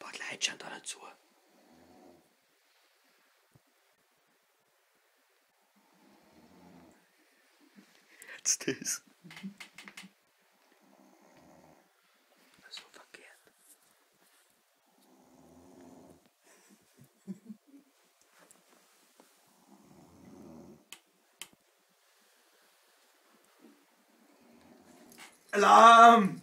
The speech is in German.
paar Leute da. Jetzt das. So verkehrt. Alarm!